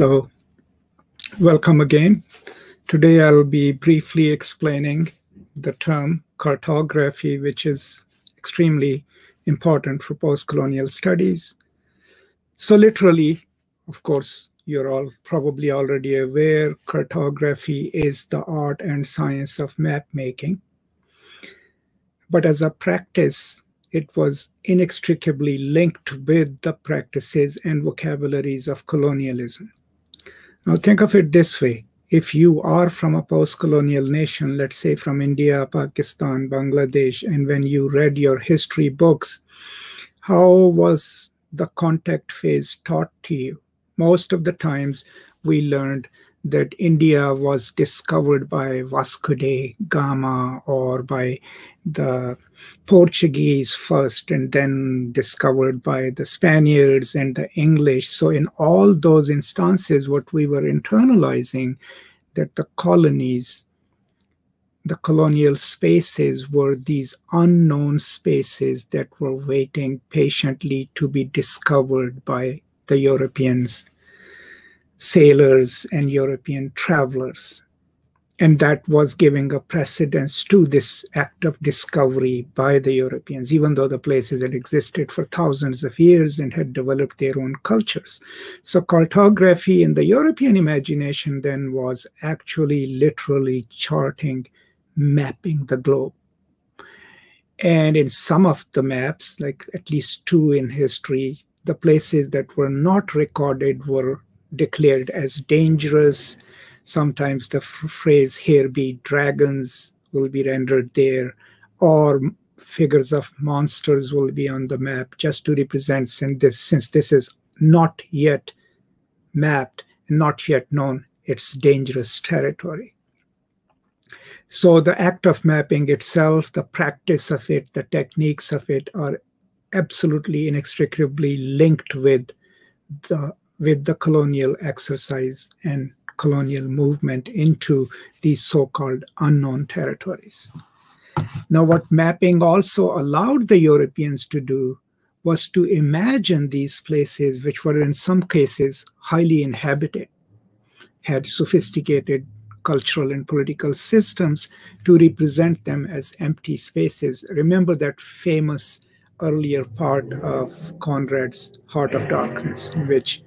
Hello, welcome again. Today I'll be briefly explaining the term cartography, which is extremely important for post-colonial studies. So literally, of course, you're all probably already aware, cartography is the art and science of map making. But as a practice, it was inextricably linked with the practices and vocabularies of colonialism. Now, think of it this way if you are from a post colonial nation, let's say from India, Pakistan, Bangladesh, and when you read your history books, how was the contact phase taught to you? Most of the times we learned that India was discovered by Vasco da Gama or by the Portuguese first and then discovered by the Spaniards and the English. So, in all those instances, what we were internalizing that the colonies, the colonial spaces were these unknown spaces that were waiting patiently to be discovered by the Europeans sailors and European travelers. And that was giving a precedence to this act of discovery by the Europeans, even though the places had existed for thousands of years and had developed their own cultures. So, cartography in the European imagination then was actually literally charting, mapping the globe. And in some of the maps, like at least two in history, the places that were not recorded were declared as dangerous. Sometimes the phrase here be dragons will be rendered there, or figures of monsters will be on the map just to represent since this, since this is not yet mapped, not yet known, it's dangerous territory. So the act of mapping itself, the practice of it, the techniques of it are absolutely inextricably linked with the with the colonial exercise and colonial movement into these so-called unknown territories. Now, what mapping also allowed the Europeans to do was to imagine these places, which were in some cases highly inhabited, had sophisticated cultural and political systems, to represent them as empty spaces. Remember that famous earlier part of Conrad's Heart of Darkness, in which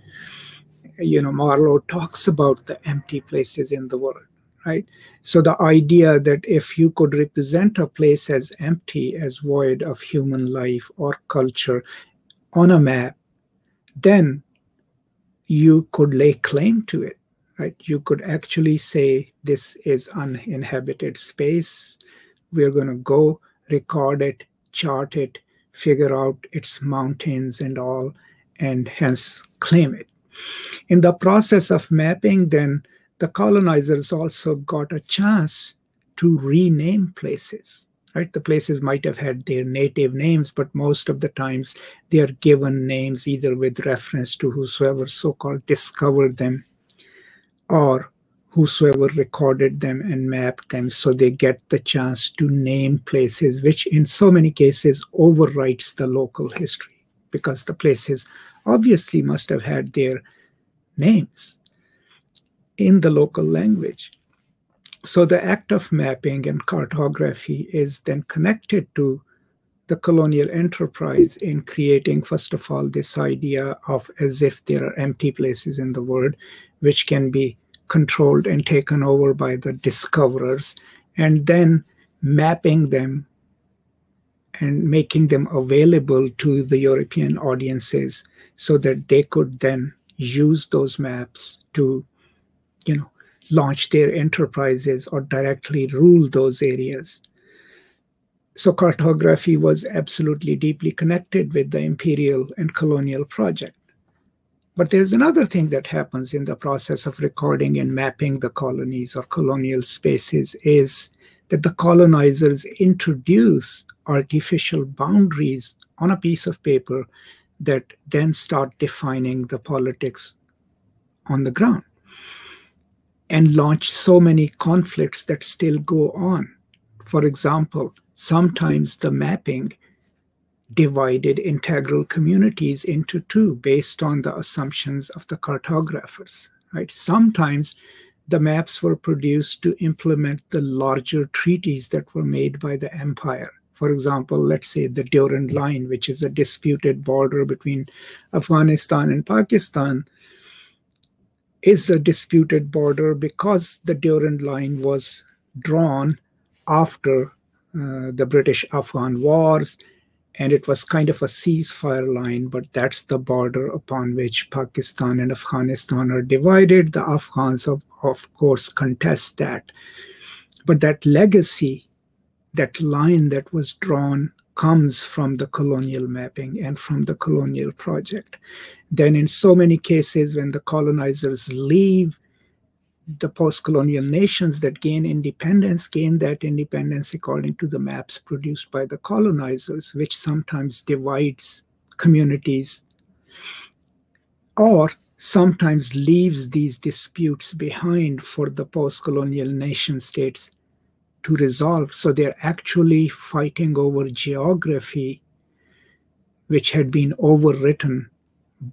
you know Marlowe talks about the empty places in the world, right? So the idea that if you could represent a place as empty, as void of human life or culture on a map, then you could lay claim to it, right? You could actually say this is uninhabited space. We're going to go record it, chart it, figure out its mountains and all, and hence claim it. In the process of mapping, then the colonizers also got a chance to rename places. Right, the places might have had their native names, but most of the times they are given names either with reference to whosoever so-called discovered them, or whosoever recorded them and mapped them so they get the chance to name places which in so many cases overwrites the local history because the places obviously must have had their names in the local language. So the act of mapping and cartography is then connected to the colonial enterprise in creating, first of all, this idea of as if there are empty places in the world, which can be controlled and taken over by the discoverers, and then mapping them and making them available to the European audiences so that they could then use those maps to, you know, launch their enterprises or directly rule those areas. So cartography was absolutely deeply connected with the imperial and colonial project. But there's another thing that happens in the process of recording and mapping the colonies or colonial spaces is that the colonizers introduce artificial boundaries on a piece of paper that then start defining the politics on the ground and launch so many conflicts that still go on. For example, sometimes the mapping divided integral communities into two based on the assumptions of the cartographers, right? Sometimes the maps were produced to implement the larger treaties that were made by the empire. For example, let's say the Durand Line, which is a disputed border between Afghanistan and Pakistan, is a disputed border because the Durand Line was drawn after uh, the British Afghan wars and it was kind of a ceasefire line, but that's the border upon which Pakistan and Afghanistan are divided. The Afghans, of, of course, contest that. But that legacy, that line that was drawn, comes from the colonial mapping and from the colonial project. Then, in so many cases, when the colonizers leave, the post-colonial nations that gain independence gain that independence according to the maps produced by the colonizers, which sometimes divides communities or sometimes leaves these disputes behind for the post-colonial nation states to resolve. So they're actually fighting over geography, which had been overwritten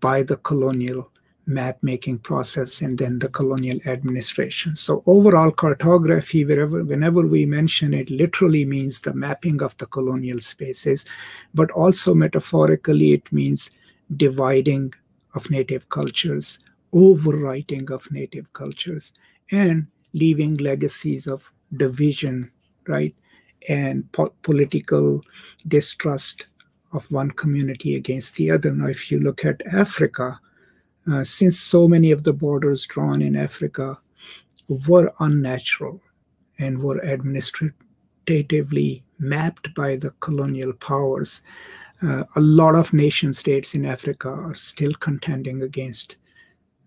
by the colonial map making process and then the colonial administration. So overall cartography, wherever, whenever we mention it, literally means the mapping of the colonial spaces, but also metaphorically it means dividing of native cultures, overwriting of native cultures, and leaving legacies of division, right, and po political distrust of one community against the other. Now, if you look at Africa, uh, since so many of the borders drawn in Africa were unnatural and were administratively mapped by the colonial powers, uh, a lot of nation states in Africa are still contending against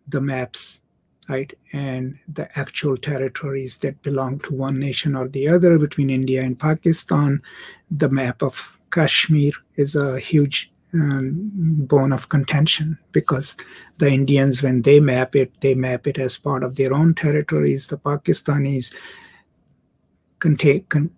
the maps, right? And the actual territories that belong to one nation or the other between India and Pakistan. The map of Kashmir is a huge um, bone of contention because the Indians, when they map it, they map it as part of their own territories. The Pakistanis contain, con,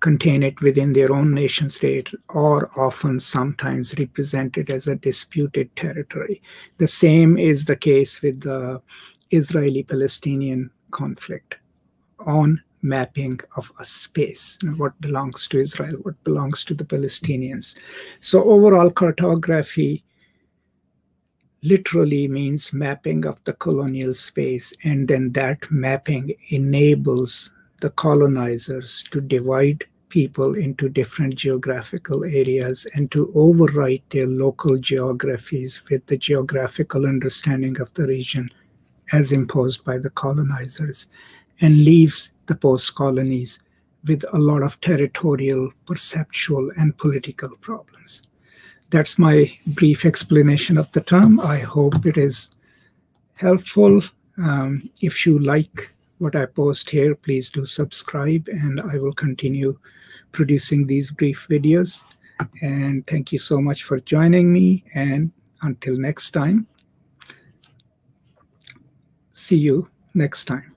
contain it within their own nation state or often sometimes represented as a disputed territory. The same is the case with the Israeli Palestinian conflict on mapping of a space, know, what belongs to Israel, what belongs to the Palestinians. So overall cartography literally means mapping of the colonial space, and then that mapping enables the colonizers to divide people into different geographical areas and to overwrite their local geographies with the geographical understanding of the region as imposed by the colonizers and leaves the post colonies with a lot of territorial, perceptual, and political problems. That's my brief explanation of the term. I hope it is helpful. Um, if you like what I post here, please do subscribe, and I will continue producing these brief videos. And thank you so much for joining me. And until next time, see you next time.